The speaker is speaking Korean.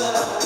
있어요